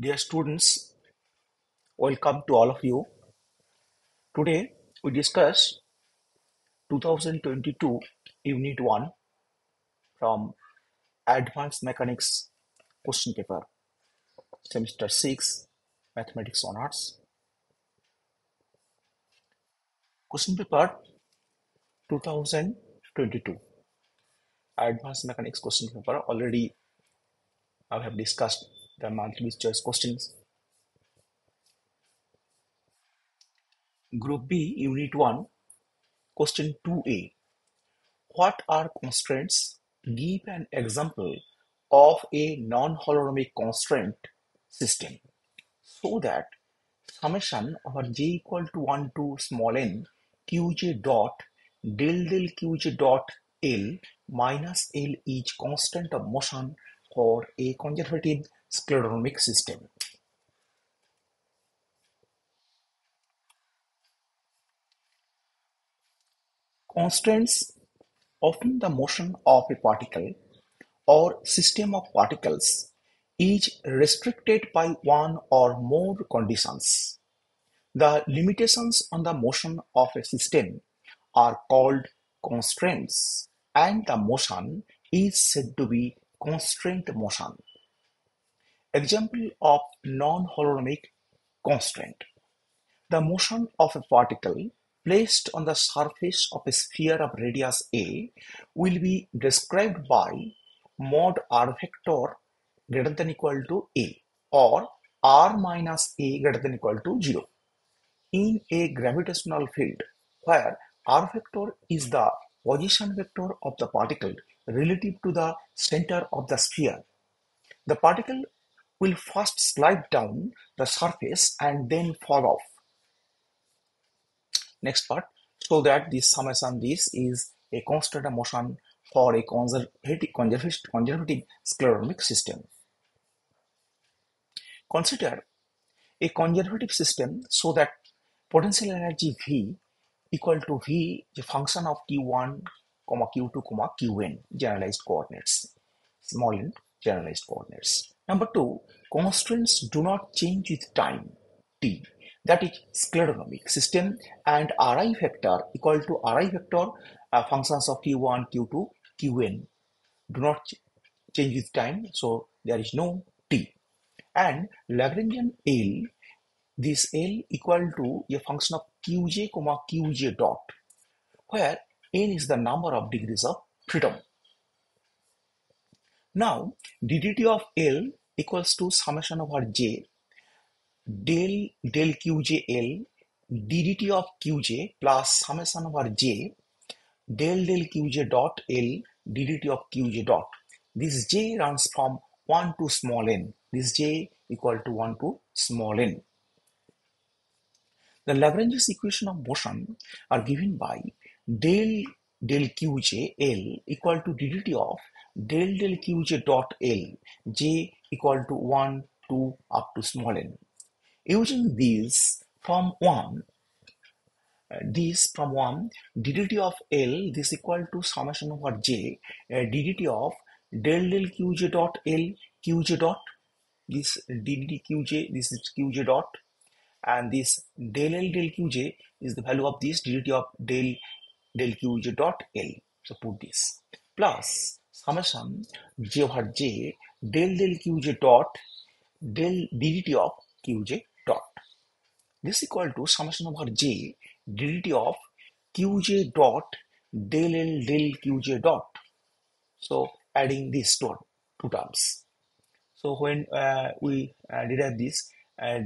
Dear students, welcome to all of you. Today we discuss 2022 Unit 1 from Advanced Mechanics question paper, Semester 6, Mathematics Honors. Question paper 2022, Advanced Mechanics question paper. Already I have discussed the monthly choice questions. Group B, Unit 1, Question 2a. What are constraints? Give an example of a non holonomic constraint system so that summation over j equal to 1 to small n qj dot del del qj dot l minus l is constant of motion for a conservative scleronomic system. Constraints often the motion of a particle or system of particles is restricted by one or more conditions. The limitations on the motion of a system are called constraints and the motion is said to be constraint motion. Example of non-holonomic constraint. The motion of a particle placed on the surface of a sphere of radius a will be described by mod r vector greater than equal to a or r minus a greater than equal to 0 in a gravitational field where r vector is the position vector of the particle relative to the center of the sphere. The particle will first slide down the surface and then fall off. Next part, so that this summation this is a constant motion for a conservative, conservative, conservative scleronomic system. Consider a conservative system so that potential energy V equal to V is a function of Q1, comma Q2, comma Qn generalized coordinates, small n generalized coordinates. Number two, constraints do not change with time, t. That is scleronomic system and Ri vector equal to Ri vector uh, functions of Q1, Q2, Qn do not ch- change with time, so there is no t. And Lagrangian L, this L equal to a function of Qj, comma Qj dot, where n is the number of degrees of freedom. Now, ddt of L equals to summation over j del del qj L ddt of qj plus summation over j del del qj dot L ddt of qj dot. This j runs from 1 to small n. This j equal to 1 to small n. The Lagrange's equation of motion are given by del del qj L equal to ddt of del del qj dot L j equal to 1 to up to small n. Using these from 1, uh, this from 1 ddt of L this equal to summation over j uh, ddt of del del qj dot L qj dot this ddt qj this is qj dot and this del L del qj is the value of this ddt of del del qj dot L. So put this plus summation j over j del del qj dot del ddt of qj dot. This equal to summation over j ddt of qj dot del L del qj dot. So adding these two, two terms. So when uh, we uh, derive this, uh,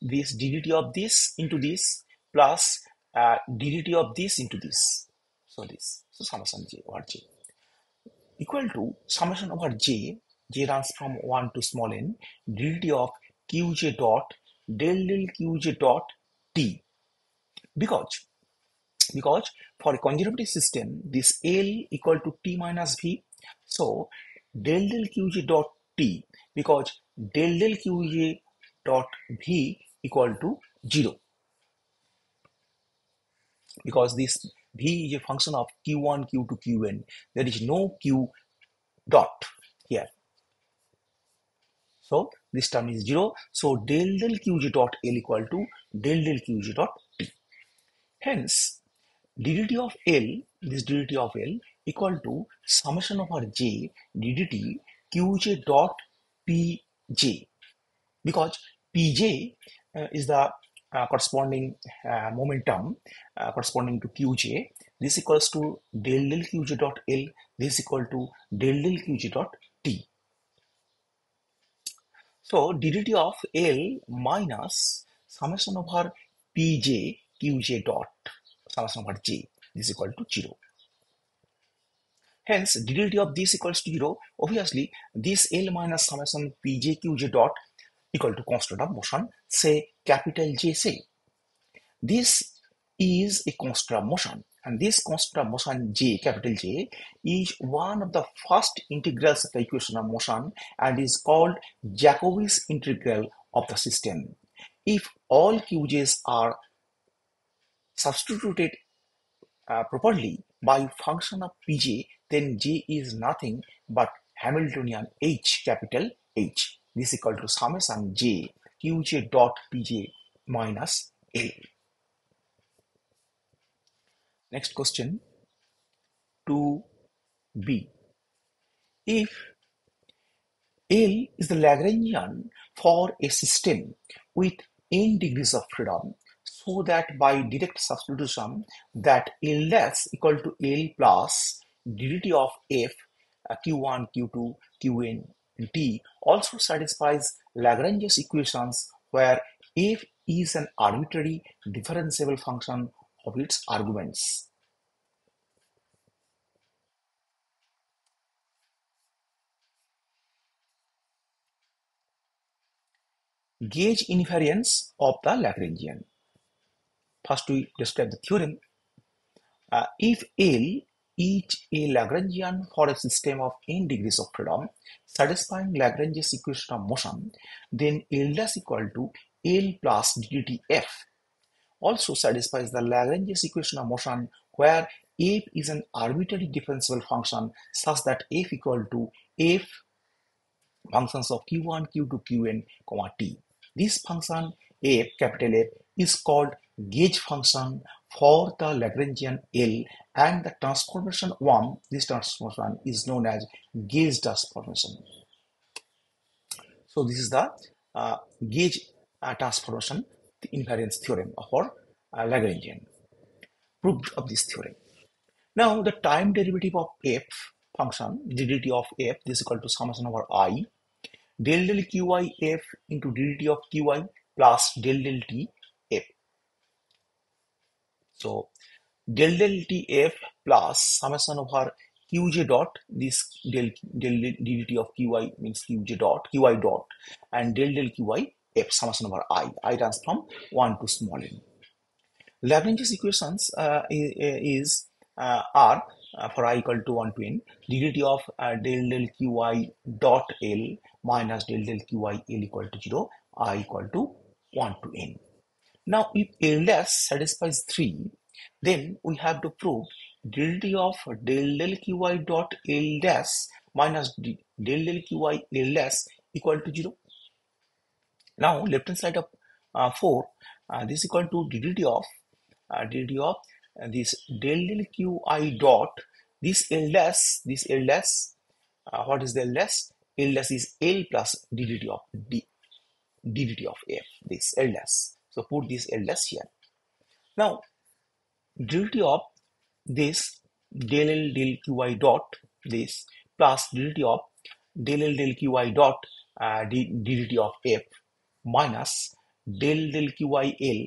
this ddt of this into this plus uh, ddt of this into this. So this. So summation j over j equal to summation over j, j runs from 1 to small n, ddt of qj dot del del qj dot t. Because, because for a conservative system, this L equal to t minus v. So del del qj dot t because del del qj dot v equal to 0 because this v is a function of q1 q2 qn there is no q dot here So this term is 0. So del del qj dot L equal to del del qj dot T. Hence, ddt of L, this ddt of L equal to summation of our j ddt qj dot pj because pj uh, is the uh, corresponding uh, momentum uh, corresponding to qj this equals to del del qj dot l this equal to del del qj dot so ddt of l minus summation over pj qj dot summation over j is equal to 0 hence ddt of this equals to 0 obviously this l minus summation pj qj dot equal to constant of motion, say capital J say. This is a constant of motion and this constant of motion J, capital J, is one of the first integrals of the equation of motion and is called Jacobi's integral of the system. If all qj's are substituted uh, properly by function of pj, then j is nothing but Hamiltonian h, capital H. This is equal to summation j qj dot pj minus a. Next question 2b. If L is the Lagrangian for a system with n degrees of freedom so that by direct substitution that L less equal to L plus ddt of f uh, q1 q2 qn T also satisfies Lagrange's equations where f is an arbitrary differentiable function of its arguments. Gauge invariance of the Lagrangian. First we describe the theorem. Uh, if L is a Lagrangian for a system of n degrees of freedom satisfying Lagrange's equation of motion, then L dash equal to L plus dtf also satisfies the Lagrange's equation of motion where f is an arbitrary differentiable function such that f equal to f functions of q1, q2, qn, comma t. This function f, capital F, is called gauge function for the Lagrangian L and the transformation 1, this transformation is known as gauge transformation. So this is the uh, gauge uh, transformation the invariance theorem for uh, Lagrangian. Proof of this theorem. Now the time derivative of f function ddt of f this is equal to summation over i del del qi f into ddt of qi plus del del t f. So del del tf plus summation over qj dot this del del ddt of qi means qj dot qi dot and del del qi f summation over i. I runs from 1 to small n. Lagrange's equations uh, is uh, uh, for i equal to 1 to n. Ddt of uh, del del qi dot l minus del del qi l equal to 0 i equal to 1 to n. Now if l satisfies 3 then we have to prove derivative of del del qi dot L dash minus del del qi L dash equal to 0. Now left hand side of uh, 4 uh, this is equal to ddt of uh, derivative of this del del qi dot this L dash this L dash what is the L dash? L dash is L plus ddt of d ddt of f this L dash. So put this L dash here. Now ddt of this del L del Qi dot this plus ddt of del L del Qi dot uh, derivative of f minus del del Qi L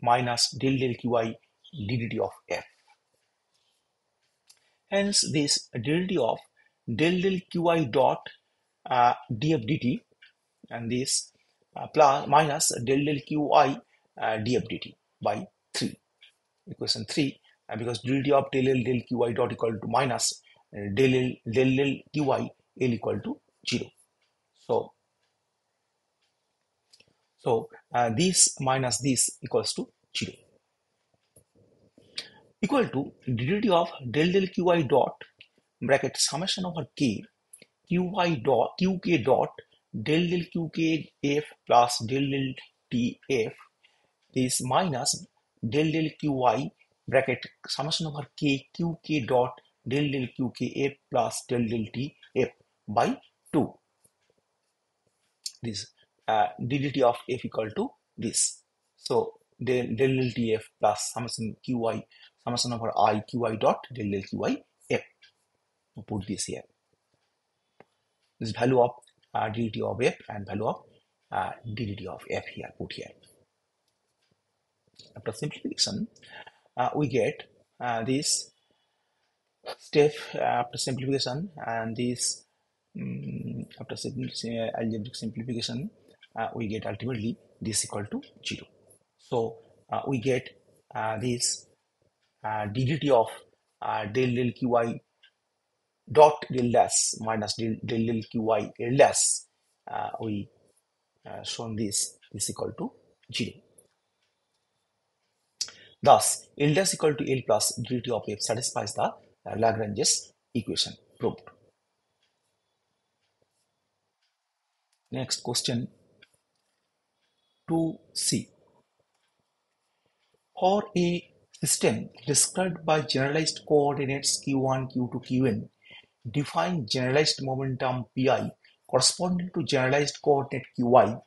minus del del Qi derivative of f. Hence this derivative of del del Qi dot uh, df dt and this uh, plus minus del del Qi uh, df dt by 3 equation 3 uh, because derivative of del del Qi dot equal to minus uh, del L del L Qi L equal to 0. So, so uh, this minus this equals to 0 equal to derivative of del del Qi dot bracket summation over k Qi dot Qk dot del del qkf plus del del tf this minus del del qy bracket summation over k qk dot del del qkf plus del del tf by 2 this uh, ddt of f equal to this. So del del del tf plus summation qy summation over i qy dot del del qy f. We'll put this here. This value of uh, ddt of f and value of uh, ddt of f here put here. After simplification uh, we get uh, this step after simplification and this um, after uh, algebraic simplification uh, we get ultimately this equal to 0 so uh, we get uh, this uh, ddt of uh, del del qy dot del dash minus del del, del qy l dash uh, we uh, shown this is equal to 0 thus l dash equal to l plus dt of f satisfies the uh, lagrange's equation proved next question 2c for a system described by generalized coordinates q1 q2 qn define generalized momentum pi corresponding to generalized coordinate qi,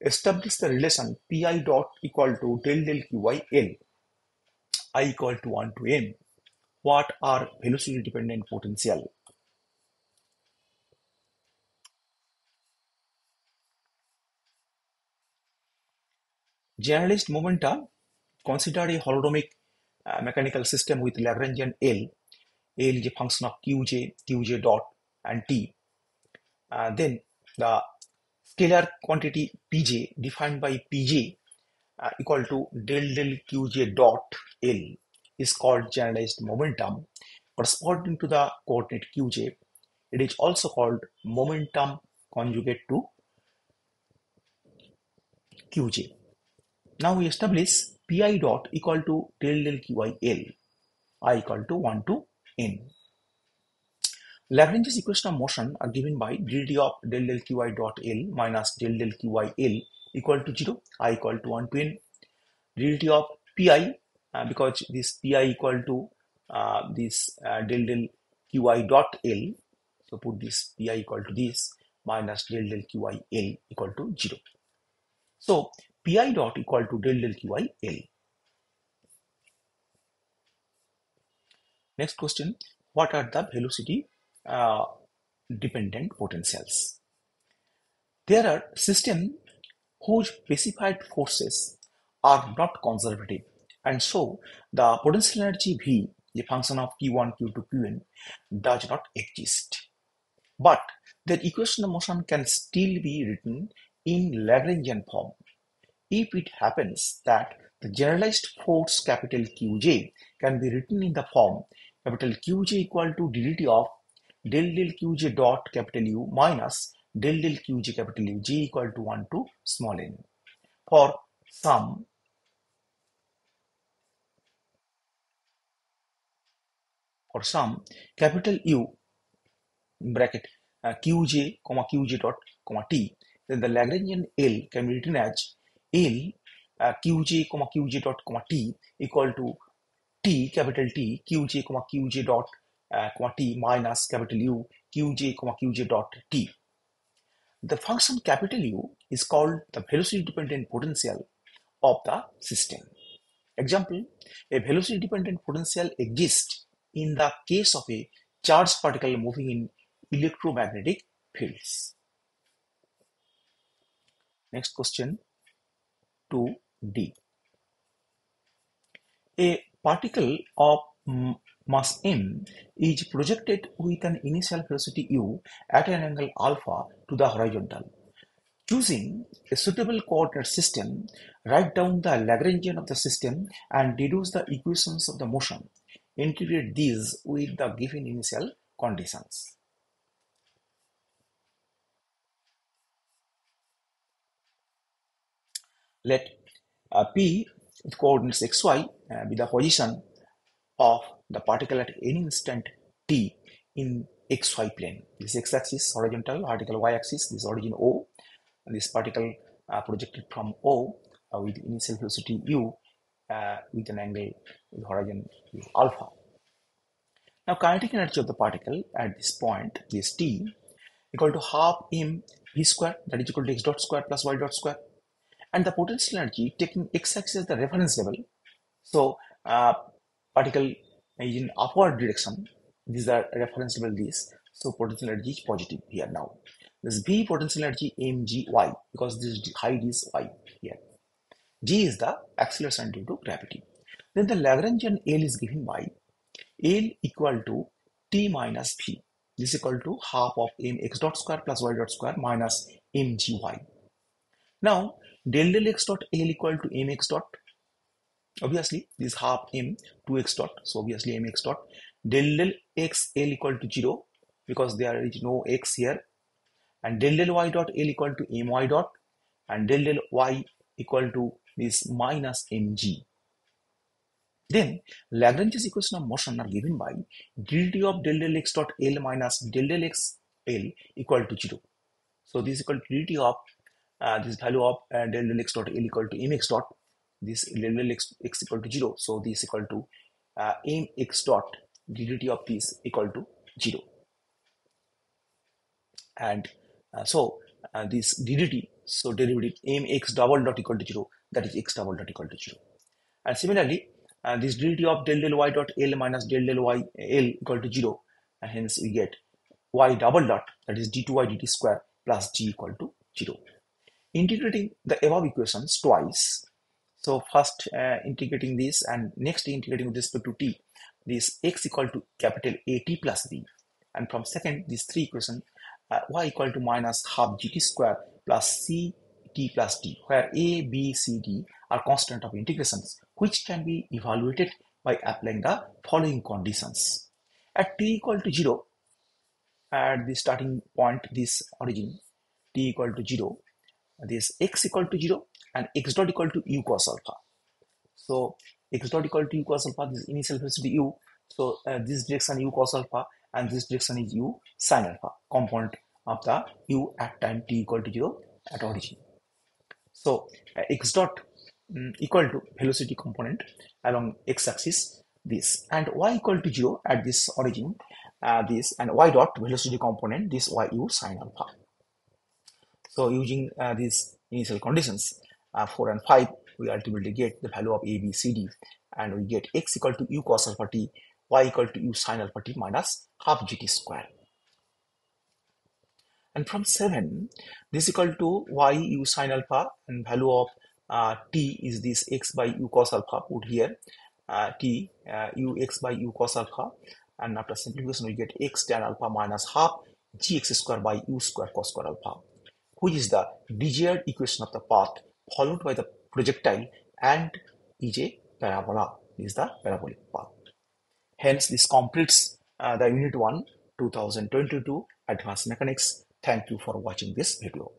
establish the relation pi dot equal to del del qy l i equal to 1 to n. What are velocity dependent potential generalized momentum consider a holonomic uh, mechanical system with Lagrangian L. L is a function of Qj, Qj dot, and T. Uh, then the scalar quantity Pj defined by Pj uh, equal to del del Qj dot L is called generalized momentum corresponding to the coordinate Qj. It is also called momentum conjugate to Qj. Now we establish pi dot equal to del del qi l, i equal to 1 to n. Lagrange's equation of motion are given by ddt of del del qi dot l minus del del qi l equal to 0, i equal to 1 to n. ddt of pi, uh, because this pi equal to uh, this uh, del del qi dot l, so put this pi equal to this minus del del qi l equal to 0. So pi dot equal to del del qi l. Next question, what are the velocity uh, dependent potentials? There are systems whose specified forces are not conservative and so the potential energy V, a function of Q1, Q2, Qn, does not exist. But their equation of motion can still be written in Lagrangian form if it happens that the generalized force capital Qj can be written in the form capital Qj equal to ddt of del del Qj dot capital U minus del del Qj capital U j equal to 1 to small n. For some for some capital U bracket uh, Qj comma Qj dot comma t then the Lagrangian L can be written as L uh, Qj comma Qj dot comma t equal to t capital T Qj comma Qj dot uh, comma t minus capital U Qj comma Qj dot t. The function capital U is called the velocity dependent potential of the system. Example, a velocity dependent potential exists in the case of a charged particle moving in electromagnetic fields. Next question 2D. A particle of mass m is projected with an initial velocity u at an angle alpha to the horizontal. Choosing a suitable coordinate system, write down the Lagrangian of the system and deduce the equations of the motion. Integrate these with the given initial conditions. Let uh, P with coordinates xy uh, be the position of the particle at any instant t in xy plane. This x-axis horizontal, vertical y-axis, this origin O, this particle uh, projected from O uh, with initial velocity u uh, with an angle with horizon alpha. Now kinetic energy of the particle at this point, this t, equal to half m v square that is equal to x dot square plus y dot square. And the potential energy taking x-axis as the reference level. So uh, particle is in upward direction. These are reference level this. So potential energy is positive here now. This b potential energy mgy because this height is y here. G is the acceleration due to gravity. Then the Lagrangian L is given by L equal to T minus V. This is equal to half of mx dot square plus y dot square minus mgy. Now del del x dot L equal to mx dot. Obviously this half m 2x dot. So obviously mx dot del del x L equal to 0 because there is no x here and del del y dot L equal to my dot and del del y equal to this minus mg. Then Lagrange's equation of motion are given by dt of del del x dot L minus del del x L equal to 0. So this is equal to dt of uh, this value of uh, del del x dot L equal to mx dot. This del del x, x equal to 0. So this equal to uh, mx dot dt of this equal to 0. And uh, so uh, this ddt, so derivative mx double dot equal to 0 that is x double dot equal to 0. And similarly, uh, this derivative of del del y dot L minus del del y L equal to 0 and hence we get y double dot that is d2y dt square plus g equal to 0. Integrating the above equations twice. So first uh, integrating this and next integrating with respect to t this x equal to capital A t plus b and from second this three equation uh, y equal to minus half gt square plus c t plus d where a b c d are constant of integrations which can be evaluated by applying the following conditions. At t equal to 0, at the starting point, this origin, t equal to 0, this x equal to 0 and x dot equal to u cos alpha. So x dot equal to u cos alpha, this initial velocity u. So uh, this direction u cos alpha and this direction is u sin alpha, component of the u at time t equal to 0 at origin. So uh, x dot um, equal to velocity component along x-axis this and y equal to 0 at this origin uh, this and y dot velocity component this yu sine alpha so using uh, these initial conditions uh, 4 and 5 we ultimately get the value of a b c d. And we get x equal to u cos alpha t y equal to u sin alpha t minus half gt square. And from 7 this equal to y u sin alpha and value of uh, t is this x by u cos alpha put here. Uh, t uh, u x by u cos alpha. And after simplification we get x tan alpha minus half gx square by u square cos square alpha which is the desired equation of the path followed by the projectile and is a parabola is the parabolic path. Hence this completes uh, the unit 1 2022 advanced mechanics. Thank you for watching this video